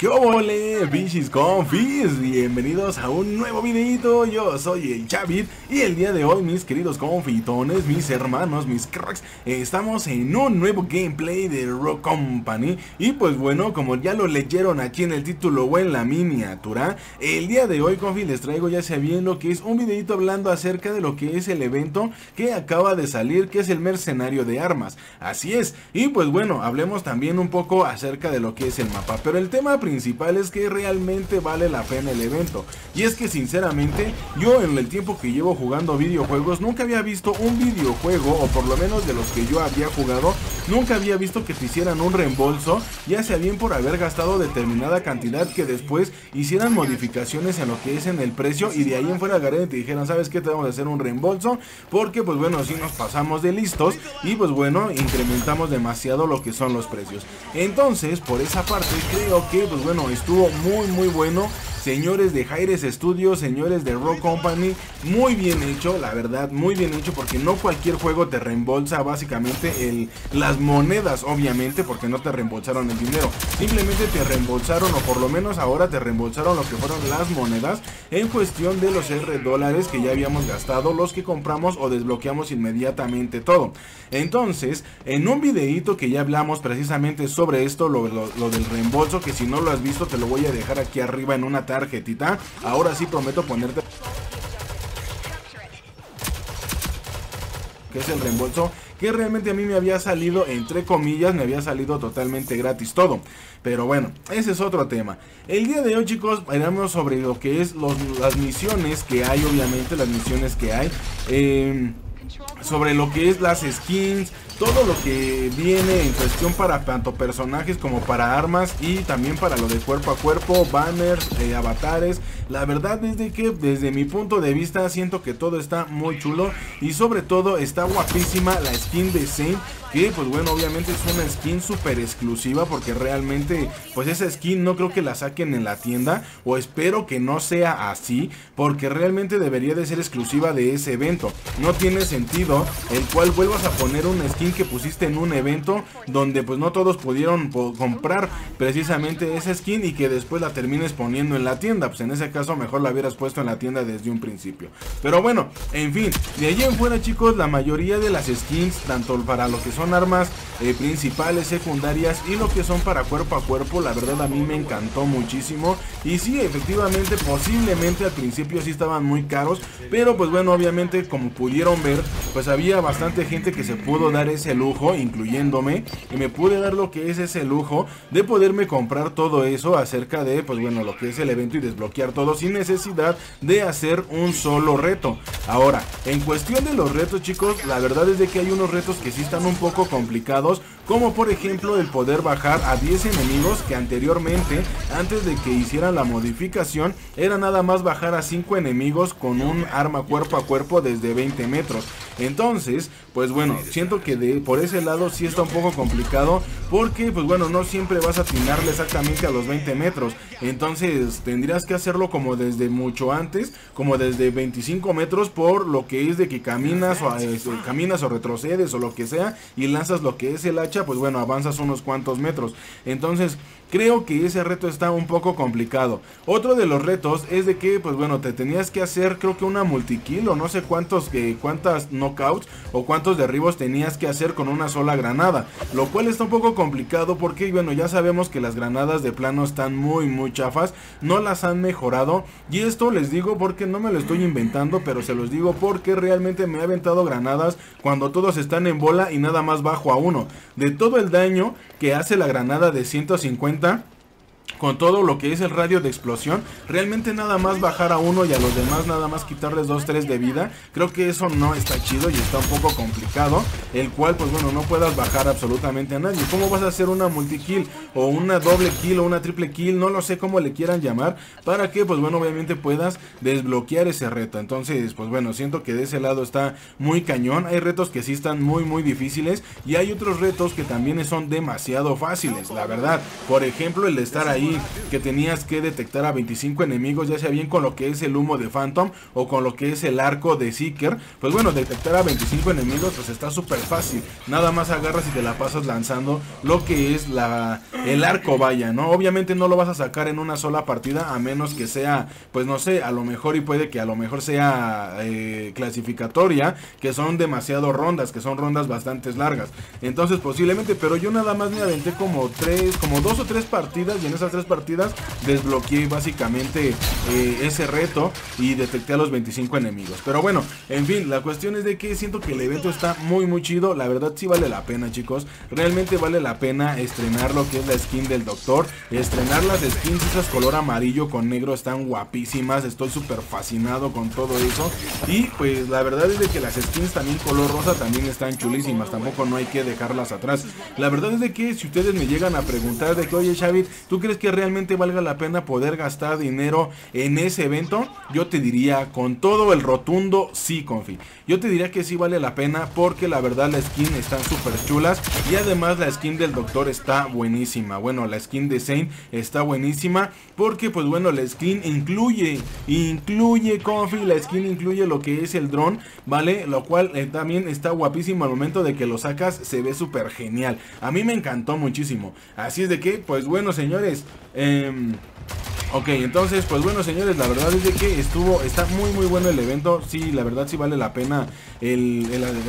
¿Qué ole, bichis confis? Bienvenidos a un nuevo videito, yo soy el Chavit y el día de hoy mis queridos confitones, mis hermanos, mis cracks, estamos en un nuevo gameplay de Rock Company. Y pues bueno, como ya lo leyeron aquí en el título o en la miniatura, el día de hoy confis les traigo ya sea bien lo que es un videito hablando acerca de lo que es el evento que acaba de salir, que es el mercenario de armas, así es, y pues bueno, hablemos también un poco acerca de lo que es el mapa, pero el tema principal es que realmente vale la pena el evento. Y es que sinceramente, yo en el tiempo que llevo jugando videojuegos, nunca había visto un videojuego, o por lo menos de los que yo había jugado, nunca había visto que te hicieran un reembolso, ya sea bien por haber gastado determinada cantidad que después hicieran modificaciones en lo que es en el precio y de ahí en fuera agarren y te dijeran, ¿sabes qué? Te vamos a hacer un reembolso porque pues bueno, si nos pasamos de listos y pues bueno, incrementamos demasiado lo que son los precios. Entonces, por esa parte creo que pues bueno, estuvo muy muy bueno señores de Jaires Studios, señores de Rock Company, muy bien hecho, la verdad, muy bien hecho porque no cualquier juego te reembolsa básicamente el, las monedas, obviamente, porque no te reembolsaron el dinero, simplemente te reembolsaron o por lo menos ahora te reembolsaron lo que fueron las monedas en cuestión de los R dólares que ya habíamos gastado, los que compramos o desbloqueamos inmediatamente todo. Entonces, en un videito que ya hablamos precisamente sobre esto, lo, lo del reembolso, que si no lo has visto te lo voy a dejar aquí arriba en una tarjetita. Ahora sí prometo ponerte que es el reembolso que realmente a mí me había salido entre comillas me había salido totalmente gratis todo. Pero bueno ese es otro tema. El día de hoy chicos veremos sobre lo que es las misiones que hay obviamente las misiones que hay. Eh, sobre lo que es las skins, todo lo que viene en cuestión para tanto personajes como para armas y también para lo de cuerpo a cuerpo, banners, eh, avatares. La verdad es de que desde mi punto de vista siento que todo está muy chulo y sobre todo está guapísima la skin de Saint que pues bueno obviamente es una skin súper exclusiva porque realmente pues esa skin no creo que la saquen en la tienda o espero que no sea así porque realmente debería de ser exclusiva de ese evento no tiene sentido el cual vuelvas a poner una skin que pusiste en un evento donde pues no todos pudieron comprar precisamente esa skin y que después la termines poniendo en la tienda pues en ese caso mejor la hubieras puesto en la tienda desde un principio pero bueno en fin de allí en fuera chicos la mayoría de las skins tanto para lo que son armas eh, principales, secundarias y lo que son para cuerpo a cuerpo, la verdad a mí me encantó muchísimo. Y sí, efectivamente, posiblemente al principio sí estaban muy caros, pero pues bueno, obviamente como pudieron ver, pues había bastante gente que se pudo dar ese lujo, incluyéndome, y me pude dar lo que es ese lujo de poderme comprar todo eso acerca de, pues bueno, lo que es el evento y desbloquear todo sin necesidad de hacer un solo reto. Ahora, en cuestión de los retos chicos, la verdad es de que hay unos retos que sí están un poco complicados, como por ejemplo el poder bajar a 10 enemigos que anteriormente, antes de que hicieran la modificación, era nada más bajar a 5 enemigos con un arma cuerpo a cuerpo desde 20 metros. Entonces, pues bueno, siento que de, por ese lado sí está un poco complicado, porque pues bueno, no siempre vas a atinarle exactamente a los 20 metros. Entonces tendrías que hacerlo como desde mucho antes, como desde 25 metros por lo que es de que caminas o, este, caminas o retrocedes o lo que sea y lanzas lo que es el hacha, pues bueno, avanzas unos cuantos metros. Entonces, creo que ese reto está un poco complicado. Otro de los retos es de que, pues bueno, te tenías que hacer creo que una multikill o no sé cuántos, eh, cuántas knockouts o cuántos derribos tenías que hacer con una sola granada. Lo cual está un poco complicado porque, bueno, ya sabemos que las granadas de plano están muy, muy chafas. No las han mejorado. Y esto les digo porque no me lo estoy inventando, pero se los digo porque realmente me he aventado granadas cuando todos están en bola y nada más bajo a uno. De todo el daño que hace la granada de 150 con todo lo que es el radio de explosión, realmente nada más bajar a uno y a los demás nada más quitarles 2, 3 de vida, creo que eso no está chido y está un poco complicado, el cual pues bueno, no puedas bajar absolutamente a nadie. ¿Cómo vas a hacer una multi-kill o una doble kill o una triple kill? No lo sé cómo le quieran llamar, para que pues bueno, obviamente puedas desbloquear ese reto. Entonces, pues bueno, siento que de ese lado está muy cañón. Hay retos que sí están muy muy difíciles y hay otros retos que también son demasiado fáciles, la verdad. Por ejemplo, el estar ahí que tenías que detectar a 25 enemigos, ya sea bien con lo que es el humo de Phantom o con lo que es el arco de Seeker, pues bueno, detectar a 25 enemigos pues está súper fácil. Nada más agarras y te la pasas lanzando lo que es la el arco, vaya, ¿no? Obviamente no lo vas a sacar en una sola partida a menos que sea, pues no sé, a lo mejor y puede que a lo mejor sea eh, clasificatoria, que son demasiado rondas, que son rondas bastante largas. Entonces posiblemente, pero yo nada más me aventé como tres, como dos o tres partidas y en esas tres partidas desbloqueé básicamente eh, ese reto y detecté a los 25 enemigos. Pero bueno, en fin, la cuestión es de que siento que el evento está muy muy chido, la verdad sí vale la pena chicos, realmente vale la pena estrenar lo que es la skin del doctor, estrenar las skins esas color amarillo con negro están guapísimas, estoy súper fascinado con todo eso y pues la verdad es de que las skins también color rosa también están chulísimas, tampoco no hay que dejarlas atrás. La verdad es de que si ustedes me llegan a preguntar de que, oye Xavi, ¿tú crees que realmente valga la pena poder gastar dinero en ese evento? Yo te diría con todo el rotundo sí, confi. Yo te diría que sí vale la pena porque la verdad la skin están súper chulas y además la skin del doctor está buenísima. Bueno, la skin de Saint está buenísima porque pues bueno, la skin incluye, incluye confi, la skin incluye lo que es el dron, ¿vale? Lo cual eh, también está guapísimo al momento de que lo sacas, se ve súper genial. A mí me encantó muchísimo. Así es de que, pues bueno señores, eh, Ok, entonces, pues bueno, señores, la verdad es de que estuvo, está muy muy bueno el evento. Sí, la verdad sí vale la pena el,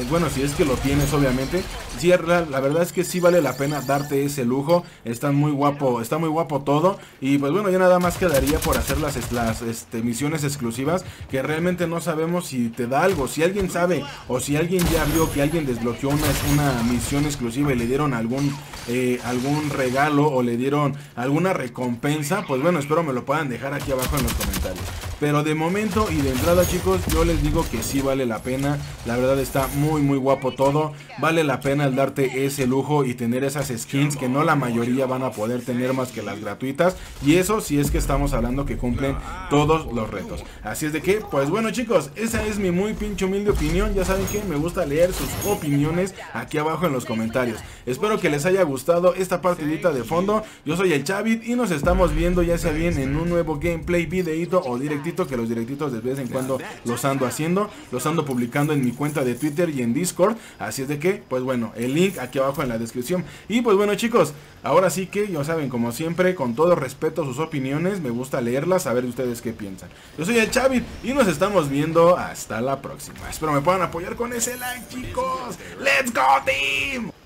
bueno, si es que lo tienes, obviamente. Sí, la, verdad es que sí vale la pena darte ese lujo. Está muy guapo, está muy guapo todo. Y pues bueno, ya nada más quedaría por hacer las, las este, misiones exclusivas que realmente no sabemos si te da algo. Si alguien sabe o si alguien ya vio que alguien desbloqueó una, una misión exclusiva y le dieron algún, eh, algún regalo o le dieron alguna recompensa, pues bueno, espero lo puedan dejar aquí abajo en los comentarios. Pero de momento y de entrada chicos, yo les digo que sí vale la pena. La verdad está muy muy guapo todo. Vale la pena el darte ese lujo y tener esas skins que no la mayoría van a poder tener más que las gratuitas. Y eso si es que estamos hablando que cumplen todos los retos. Así es de que, pues bueno chicos, esa es mi muy pinche humilde opinión. Ya saben que me gusta leer sus opiniones aquí abajo en los comentarios. Espero que les haya gustado esta partidita de fondo. Yo soy el Chavit y nos estamos viendo ya sea bien en un nuevo gameplay, videito o directito, que los directitos de vez en cuando los ando haciendo, los ando publicando en mi cuenta de Twitter y en Discord, así es de que, pues bueno, el link aquí abajo en la descripción. Y pues bueno chicos, ahora sí que, ya saben, como siempre, con todo respeto a sus opiniones, me gusta leerlas, a ver ustedes qué piensan. Yo soy el Chavit y nos estamos viendo hasta la próxima. Espero me puedan apoyar con ese like chicos. ¡Let's go team!